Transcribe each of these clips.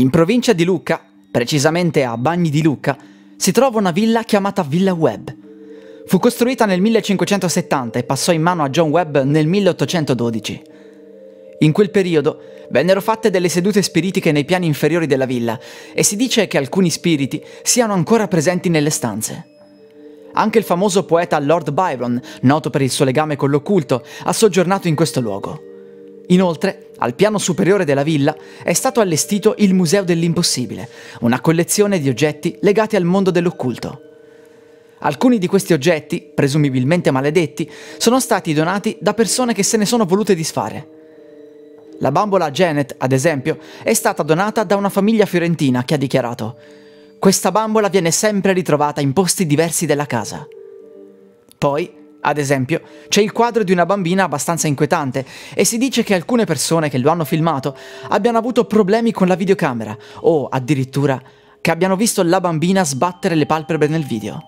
In provincia di Lucca, precisamente a Bagni di Lucca, si trova una villa chiamata Villa Webb. Fu costruita nel 1570 e passò in mano a John Webb nel 1812. In quel periodo vennero fatte delle sedute spiritiche nei piani inferiori della villa e si dice che alcuni spiriti siano ancora presenti nelle stanze. Anche il famoso poeta Lord Byron, noto per il suo legame con l'occulto, ha soggiornato in questo luogo. Inoltre, al piano superiore della villa è stato allestito il Museo dell'Impossibile, una collezione di oggetti legati al mondo dell'occulto. Alcuni di questi oggetti, presumibilmente maledetti, sono stati donati da persone che se ne sono volute disfare. La bambola Janet, ad esempio, è stata donata da una famiglia fiorentina che ha dichiarato questa bambola viene sempre ritrovata in posti diversi della casa. Poi, ad esempio, c'è il quadro di una bambina abbastanza inquietante e si dice che alcune persone che lo hanno filmato abbiano avuto problemi con la videocamera o addirittura che abbiano visto la bambina sbattere le palpebre nel video.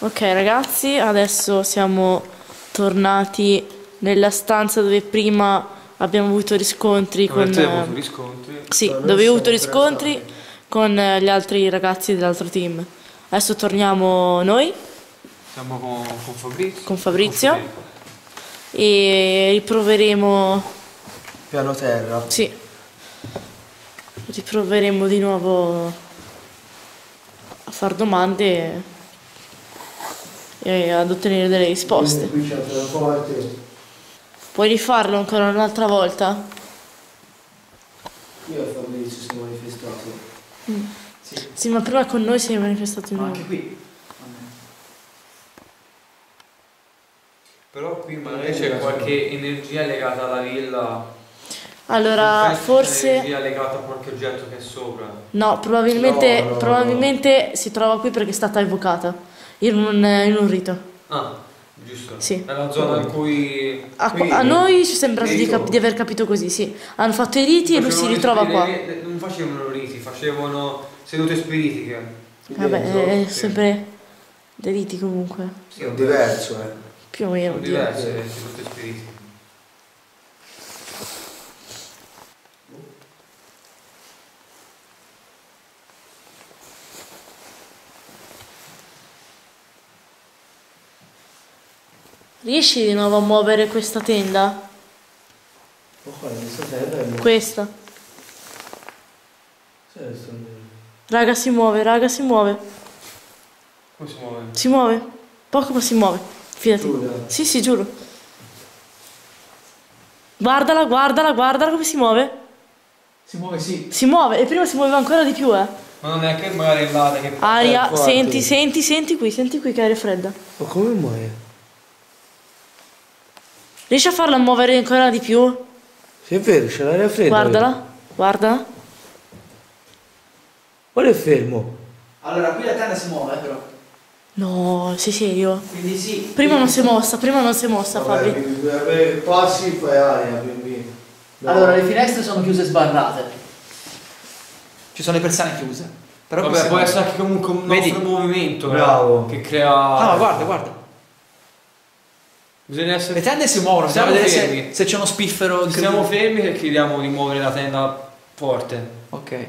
Ok ragazzi, adesso siamo tornati nella stanza dove prima abbiamo avuto riscontri Dove con... te hai avuto eh, riscontri? Sì, No, dove ho avuto riscontri con eh, gli altri ragazzi dell'altro team. Adesso torniamo noi Siamo con, con Fabrizio. Con Fabrizio. Con e riproveremo... Piano terra. Sì, riproveremo di nuovo a far domande e ad ottenere delle risposte. Qui c'è un pianoforte. Puoi rifarlo ancora un'altra volta? Io e Fabrizio siamo manifestati. Sì, ma prima con noi sei manifestato di Ma nuovo. anche qui. Però qui magari c'è qualche energia legata alla villa. Allora, forse... Energia legata a qualche oggetto che è sopra. No, probabilmente, No, no, probabilmente si trova qui perché è stata evocata in un, in un rito. Ah, giusto. Sì. È la zona in cui. A, Qui- a noi ci sembra di, cap- di aver capito così, sì. Hanno fatto i riti e lui si facevano ritrova le- qua. le- Non facevano riti, facevano sedute spiritiche. Vabbè, è sempre dei riti comunque. Sì, è diverso, eh. Più o meno. Diverse le sedute spiritiche. Riesci di nuovo a muovere questa tenda? Questa terra è molto... Questa. Sai, sto- Raga, si muove, raga, si muove. Come si muove? Si muove. Poco ma si muove. Fidati. Giura? Sì, sì, giuro. Guardala, guardala, guardala come si muove. Si muove sì. Si muove e prima si muoveva ancora di più, eh. Ma non è che magari è che. Aria, senti, senti, senti qui, senti qui che aria fredda. Ma come muove? Riesci a farla muovere ancora di più? Sì, è vero, c'è l'aria fredda. Guardala, guardala. Guarda è fermo. Allora, qui la tenda si muove, eh, però. No, sei serio? Quindi sì. Prima non si è mossa, prima non si è mossa, Vabbè, Fabri. quindi, passi fai aria, quindi... No. Allora, le finestre sono chiuse sbarrate. Ci sono le persiane chiuse. Però Vabbè, può essere anche comunque un Vedi? nostro movimento. eh, Bravo. Che crea. Ah, ma guarda, guarda. Bisogna Le essere. tende si muovono, bisogna Siamo vedere se, fermi. se c'è uno spiffero. Stiamo incredibile. fermi e chiediamo di muovere la tenda forte. Ok.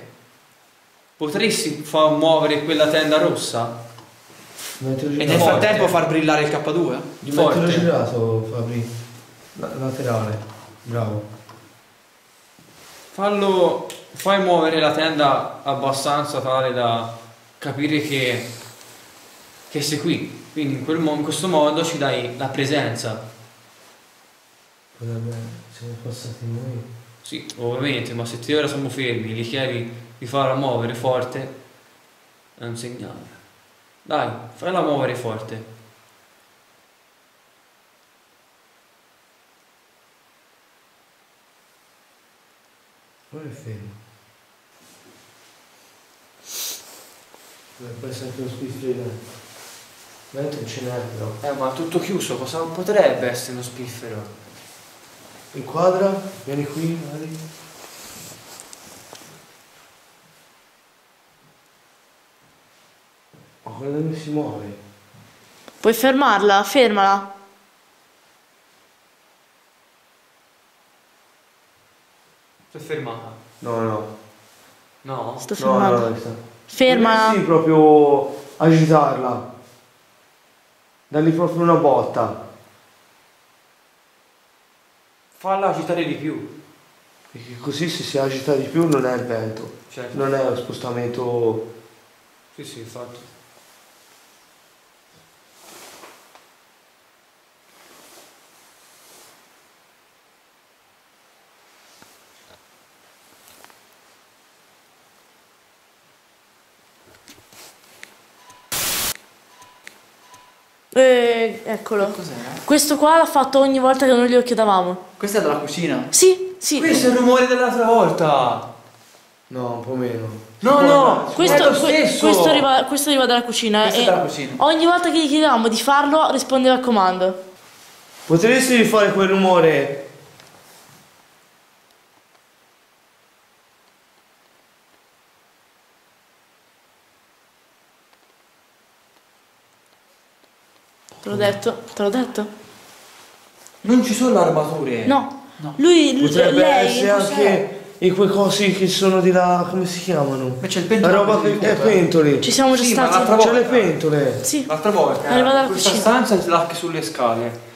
Potresti far muovere quella tenda rossa? E nel frattempo far brillare il K2? Di Mettilo forte. girato, Fabri. La- laterale. Bravo. Fallo. Fai muovere la tenda abbastanza tale da capire che. che sei qui. Quindi in, mo- in questo modo ci dai la presenza. Vabbè, siamo passati noi. Sì, ovviamente, ma se te ora siamo fermi, gli chiedi di farla muovere forte, è un segnale. Dai, falla muovere forte. Guarda è fermo. Dovrebbe essere anche lo spiffero. Veramente n'è però. Eh, ma tutto chiuso, cosa potrebbe essere uno spiffero? Inquadra, vieni qui, magari. quella non si muove. Puoi fermarla? Fermala. È fermata. No, no. No? Sto No, no, fermando. no, sta. Fermala. Sì, proprio agitarla. Proprio una botta. Falla agitare di più. Perché così se si agita di più non è il vento. Certo. Non è lo spostamento. Sì, sì, infatti. Eh, eccolo. Cos'era? Questo qua l'ha fatto ogni volta che noi glielo chiedevamo. Questa è dalla cucina. Sì, sì. Questo è il rumore dell'altra volta. No, un po' meno. No, no, Questo, è lo que- stesso. questo arriva, questo arriva dalla cucina. Questo è e dalla cucina. Ogni volta che gli chiedevamo di farlo, rispondeva al comando. Potresti rifare quel rumore? Te l'ho detto, te l'ho detto. Non ci sono armature. No. No. Lui, lui- Potrebbe lei, essere anche in quei cosi che sono di là, come si chiamano? Ma c'è il La pentolo. roba che è pentoli. Ci siamo già Sì, ma stati. l'altra C'è le pentole. Sì. L'altra volta dalla questa cucina. stanza è là che sulle scale.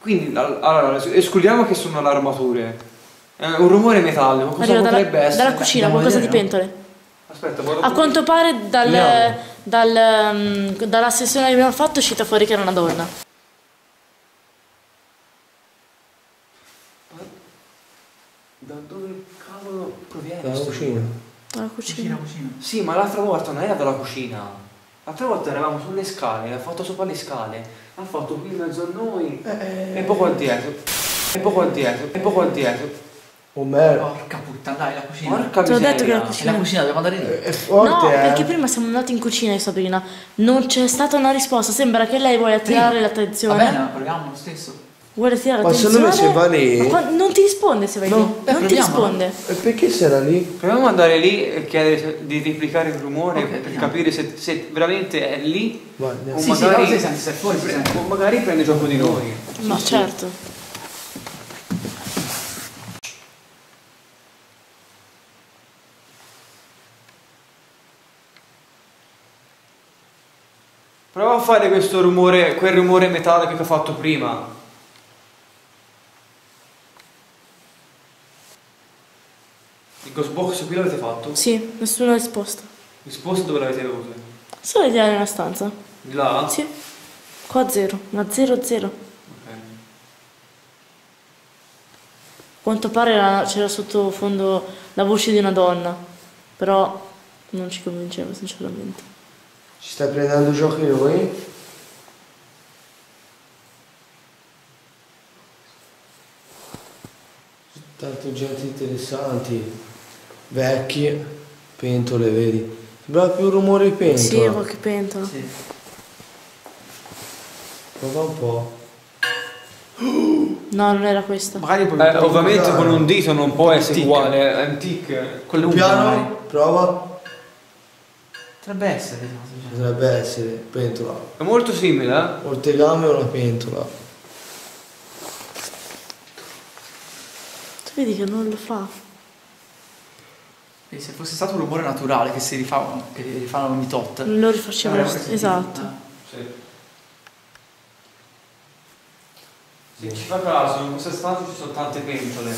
Quindi al- allora escludiamo che sono le armature. È un rumore metallico, cosa Arriva dalla, potrebbe essere? dalla cucina, qualcosa di pentole. Aspetta, guarda A quanto pare dal, Andiamo. dal, um, dalla sessione che abbiamo fatto è uscita fuori che era una donna. Da dove cavolo proviene? Dalla cucina. Dalla Cucina, cucina. cucina. Sì, ma l'altra volta non era dalla cucina. L'altra volta eravamo sulle scale, ha fatto sopra le scale, ha fatto qui in mezzo a noi Eh, e poi qua dietro. E poi qua dietro, e poi qua Oh merda. Porca puttana, dai, la cucina. Porca Te l'ho miseria. detto che la È cucina. la cucina, dobbiamo andare lì. È forte, No, eh. perché prima siamo andati in cucina, Sabrina. Non c'è stata una risposta. Sembra che lei voglia attirare Va l'attenzione. bene, ma proviamo lo stesso. Vuole attirare Ma l'attenzione. secondo me se va lì- Ma qua- non ti risponde se vai No, lì. beh, non ti risponde. E perché si era lì? Proviamo ad andare lì e chiedere se- di replicare il rumore Ok, per vediamo. capire se, se veramente è lì Vai, andiamo. o Sì, sì, magari, no, si sente, se è fuori o magari prende gioco di noi. Ma certo. Prova a fare questo rumore, quel rumore metallico che ho fatto prima. Il Ghostbox qui l'avete fatto? Sì, nessuno ha risposto. Risposta dove l'avete avuto? Solo di nella stanza. Di là? Sì. Qua zero. Ma zero zero. Ok. A quanto pare era- c'era sottofondo la voce di una donna. Però non ci convinceva sinceramente. Ci stai prendendo gioco di noi? Tanto gente interessanti, vecchi, pentole, vedi? Sembrava più rumore di pentola. Sì, qualche pentola. Sì. Prova un po'. No, non era questa. Magari Eh, ovviamente con un dito non può essere uguale, è antique. con le. Piano, prova. Potrebbe essere. Potrebbe essere pentola. È molto simile, eh? Ortegame o una pentola? Tu vedi che non lo fa. E se fosse stato un rumore naturale che si rifà, che rifà ogni tot. Lo rifaceva. Esatto. Eh. Sì. Se ci fa caso, in questa stanza ci sono tante pentole.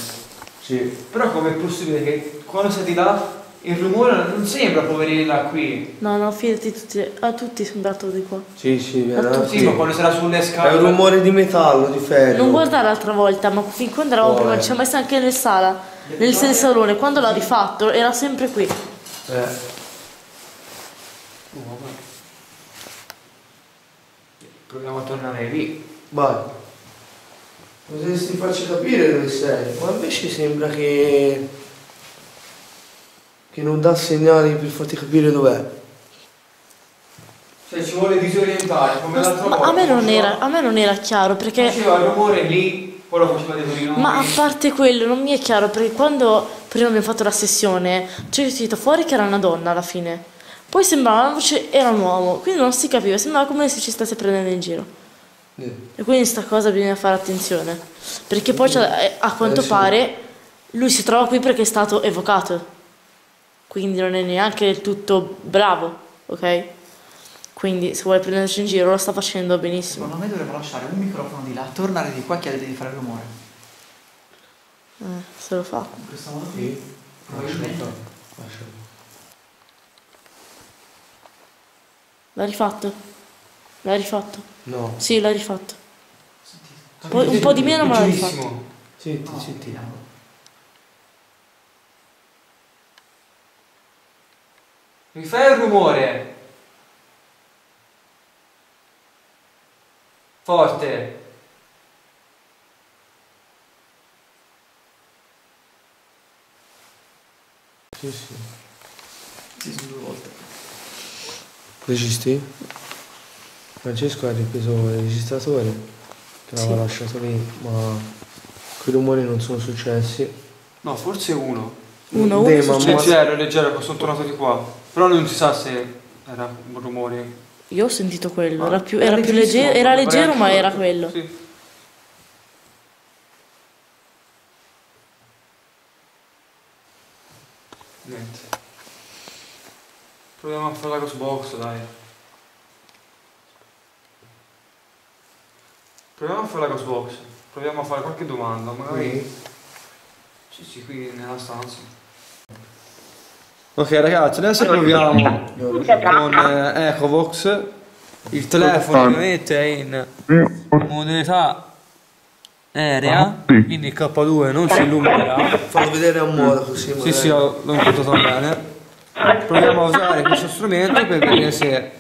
Sì. Però com'è possibile che quando sei di là il rumore non sembra poverina qui? No, no, fidati tutti. A tutti sono andato di qua. Sì, sì, Ma tu- veramente. Sì, ma quando sarà sulle È scale. un rumore di metallo, di ferro. Non guardare l'altra volta, ma fin quando eravamo Oh, prima, eh. ci siamo messi anche nel sala, nel, nel salone, quando l'ha rifatto era sempre qui. Eh. Oh. Proviamo a tornare lì. Vai. Potresti farci capire dove sei, ma invece sembra che. Che non dà segnali per farti capire dov'è. Cioè ci vuole disorientare come l'altra Ma volta. a me non era, a me non era chiaro perché. Faceva il rumore lì, poi lo faceva dentro di noi. Ma a parte quello, non mi è chiaro perché quando prima abbiamo fatto la sessione, c'è uscito fuori che era una donna alla fine. Poi sembrava una voce, era un uomo, quindi non si capiva, sembrava come se ci stesse prendendo in giro. Eh, E quindi sta cosa bisogna fare attenzione. Perché poi c'è- eh, a quanto Eh, pare lui si trova qui perché è stato evocato. Quindi non è neanche del tutto bravo, ok? Quindi se vuole prenderci in giro lo sta facendo benissimo. Secondo me dovremmo lasciare un microfono di là, tornare di qua e chiedergli di fare rumore. Eh, se lo fa. In questo modo qui, probabilmente. L'ha rifatto? L'ha rifatto? No. Sì, l'ha rifatto. Poi un po' di meno ma l'ha rifatto. Leggerissimo. Zitti, zitti. Mi fai un rumore. Forte. Sì, sì. Sì, sono due volte. Registi? Francesco ha ripreso il registratore che l'aveva lasciato lì, ma quei rumori non sono successi. No, forse uno. Uno, uno Beh, è ma- successo. Leggero, leggero, sono tornato di qua. Però non si sa se era un rumore. Io ho sentito quello, Ah, era più, era era più leggero, era leggero ma era quello. Sì. Niente. Proviamo a fare la Ghostbox, dai. Proviamo a fare la Ghostbox. Proviamo a fare qualche domanda, magari. Sì, sì, qui nella stanza. Ok ragazzi, adesso proviamo con eh, Ecovox. Il telefono ovviamente è in modalità aerea, quindi il K2 non si illuminerà. Fallo vedere a modo così. Sì, magari. sì, l'ho impuntato bene. Proviamo a usare questo strumento per vedere se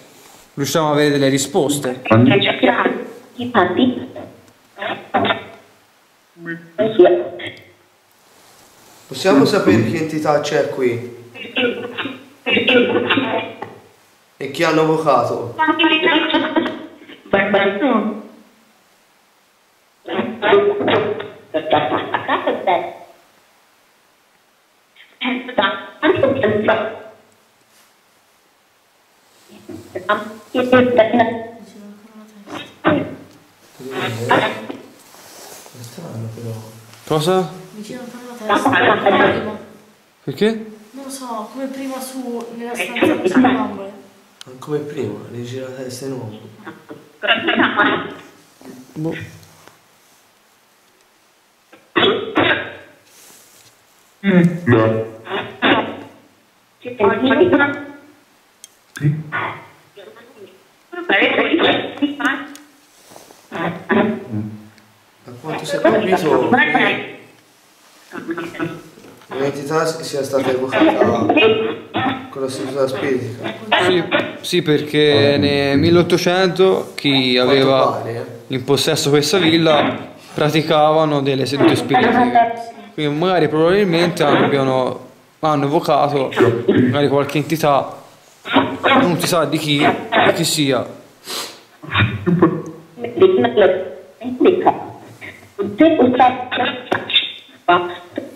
riusciamo a avere delle risposte. Possiamo sapere che entità c'è qui e chi hanno strano però. Cosa? Testa, come prima. Perché? Non lo so, come prima su nella stanza con le bambole. Come prima, le gira la testa in uomo. Boh. Da quanto si è capito, un'entità sia stata evocata con la struttura spiritica. Sì, sì, perché nel 1800 chi aveva pare, eh. in possesso questa villa praticavano delle sedute spiritiche. Quindi magari probabilmente abbiano, hanno evocato magari qualche entità, non si sa di chi, di chi sia.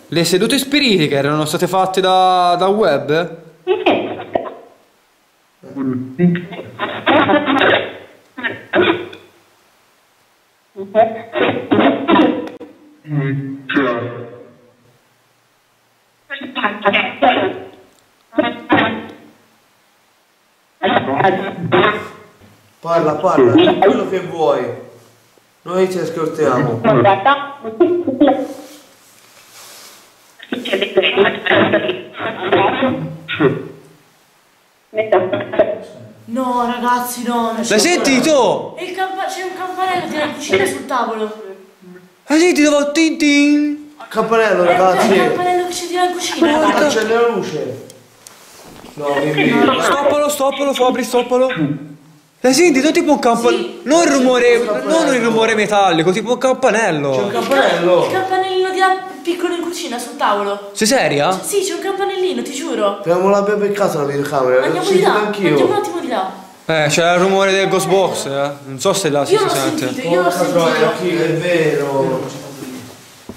Le sedute spiritiche erano state fatte da, da web? Parla, parla, di quello che vuoi. Noi ti ascoltiamo. No, ragazzi, no. non L'hai c'è- sentito? C'è un campanello della cucina sul tavolo. Hai sentito? Va tin tin? Campanello, È il ragazzi. campanello che c'è in cucina. ragazzi. Accende la luce. No, mi Stoppalo, stoppalo, Fabri, stoppalo. L'hai sentito? Tipo un campanello. Sì. non il rumore. un campanello. Non il rumore metallico, tipo un C'è un campanello. Il campanello. campanellino di là piccolo in cucina sul tavolo. Sei seria? Sì, c'è un campanellino, ti giuro. Abbiamo l'abbia beccato la videocamera, Andiamo di là. Andiamo un attimo di là. Eh, c'è il rumore del Ghost Box, eh. Non so se là si, si sente. sentito, io l'ho sentito. anch'io, è vero.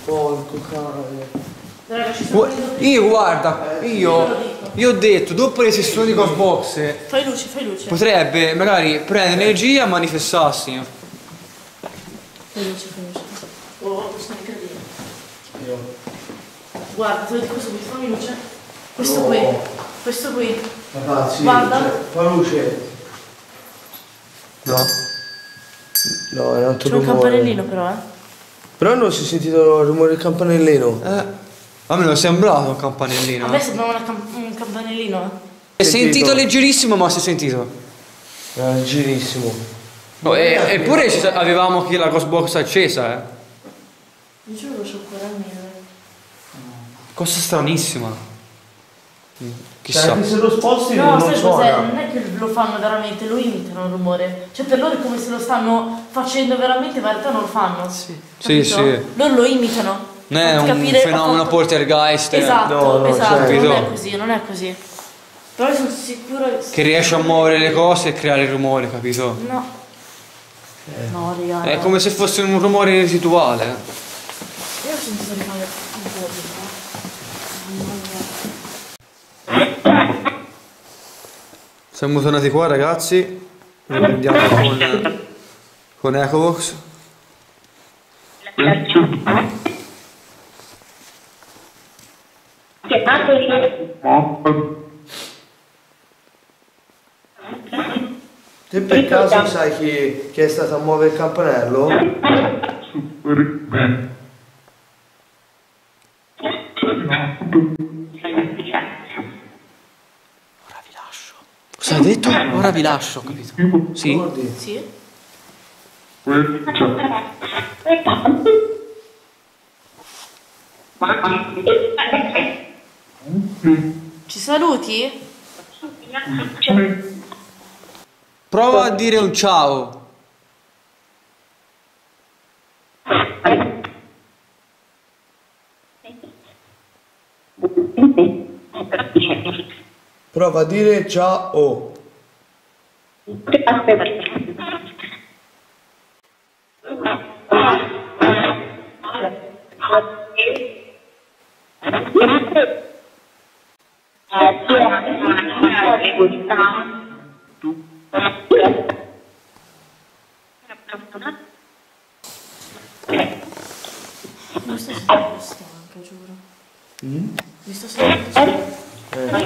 Porco cane. Raga, ci sto Gu- Io guarda, io Io lo dico. Io ho detto, dopo le sessioni di Ghostbox, Fai luce, fai luce. potrebbe magari prendere energia e manifestarsi. Fai luce, fai luce. Oh, sono incredibile. Guarda, te lo dico subito, fammi luce. Questo No. qui, questo qui. Ragazzi, Guarda. cioè, fa luce. No. No, è un altro C'è un campanellino però, eh. Però non si è sentito il rumore del campanellino. Eh, a me non è sembrato un campanellino. A me eh. sembrava una cam- un campanellino, eh. È Sentito. sentito leggerissimo, ma si è sentito. Leggerissimo. Oh, e- eppure ci sa- avevamo qui la Ghostbox accesa, eh. Io giuro che c'ho ancora almeno. Cosa stranissima. Mm, Cioè, Chissà. anche se lo sposti No, non sai cos'è? Non è che lo fanno veramente, lo imitano il rumore. Cioè per loro è come se lo stanno facendo veramente, ma in realtà non lo fanno. Sì, Capito? sì. Loro lo imitano. Non è un capire- fenomeno poltergeist eh, Esatto, No, no, esatto, certo. non è così, non è così. Però sono sicura che riesce a muovere le cose e creare rumore, capito? No. No, raga. È no. come se fosse un rumore residuale. Io ho sentito rimane un po' di Siamo tornati qua ragazzi. Andiamo con, con Ecovox. Te per caso sai chi, chi è stato a muovere il campanello? Ora vi lascio. Cosa hai detto? Ora vi lascio, capito? Sì. Guardi. Sì? Ci saluti? Prova a dire un ciao. Prova a dire ciao. Mi sto sentendo stanca, giuro. Mi sto sentendo stanca. L'ha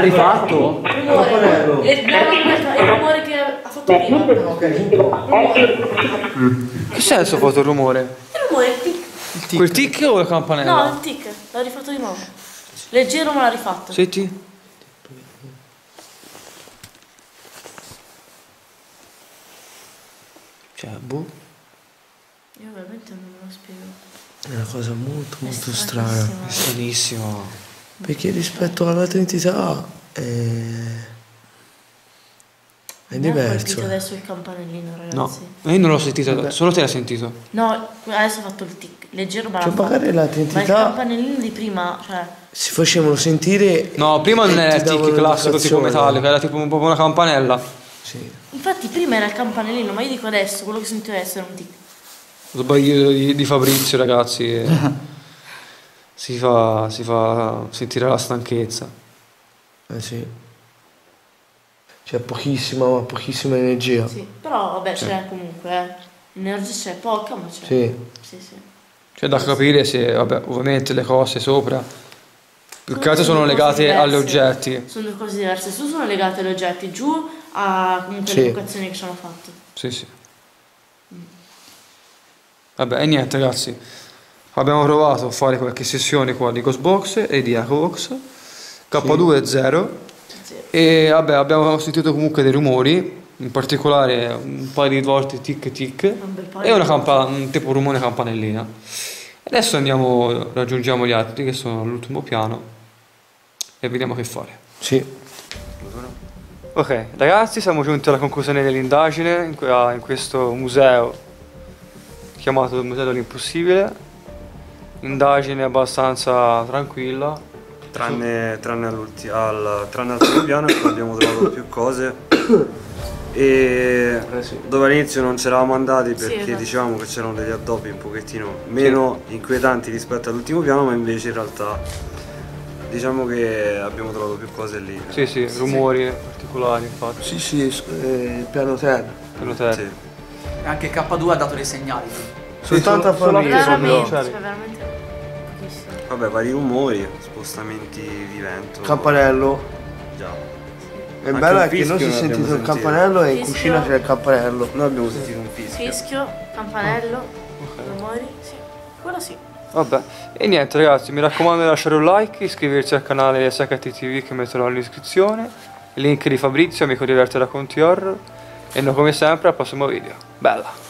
rifatto? Aspetta, il rumore che ha fatto prima. Che senso ha fatto il rumore? Il rumore, il tic. Quel tic o la campanella? No, il tic. L'ha rifatto di nuovo. Leggero ma l'ha rifatto. Senti? Cioè, boh. Io veramente non me lo spiego. È una cosa molto molto strana. È stranissimo. Perché rispetto all'altra entità è, è colpito diverso. adesso il campanellino, No, ragazzi. io non l'ho sentito, solo te l'hai sentito. No, adesso ha fatto il tic. Leggero ma Cioè magari l'altra Ma il entità campanellino di prima, cioè... si facevano sentire No, prima non era il tic classico tipo metallico, era tipo un po' una campanella. Sì. Infatti prima era il campanellino, ma io dico adesso, quello che sento adesso era un tic. Sbaglio di, di Fabrizio, ragazzi. si, fa, si fa sentire la stanchezza. Eh sì. C'è pochissima, ma pochissima energia. Sì, però vabbè c'è comunque, eh. L'energia c'è poca, ma c'è. Sì. Sì, sì. C'è da capire se, vabbè, ovviamente le cose sopra più che altro sono legate agli oggetti. Sono due cose diverse. Su sono legate agli oggetti, giù a comunque Sì. le vocazioni che ci hanno fatto. Sì, sì. Vabbè, e niente ragazzi. Abbiamo provato a fare qualche sessione qua di Ghostbox e di Ecovox. K2 è 0. Sì. E vabbè, abbiamo sentito comunque dei rumori, in particolare un paio di volte tic tic Un e una di campa- un tipo rumore campanellina. Adesso andiamo, raggiungiamo gli altri che sono all'ultimo piano e vediamo che fare. Sì. Ok, ragazzi, siamo giunti alla conclusione dell'indagine in, in questo museo chiamato Museo dell'Impossibile. Indagine abbastanza tranquilla, tranne, tranne, al, tranne al primo piano in cui abbiamo trovato più cose e Eh sì. dove all'inizio non ci eravamo andati Sì, perché esatto. dicevamo che c'erano degli addobbi un pochettino meno inquietanti rispetto all'ultimo piano ma invece in realtà diciamo che abbiamo trovato più cose lì Sì, sì, rumori particolari infatti. Sì, sì, eh, il piano terra. Sì. E anche K2 ha dato dei segnali. Soltanto a famiglia. Sì, veramente, cioè, veramente pochissimo. Vabbè, vari rumori, spostamenti di vento. Campanello. Già. È Anche bello è che non si è sentito il sentito. campanello e in Fischio. cucina c'è il campanello. Noi abbiamo sentito un fischio. Fischio, campanello, rumori, sì, quello sì. Vabbè, e niente ragazzi, mi raccomando di lasciare un like, iscriversi al canale SHT TV che metterò nell'iscrizione, il link di Fabrizio, amico di Verte Racconti Horror, e noi come sempre al prossimo video. Bella!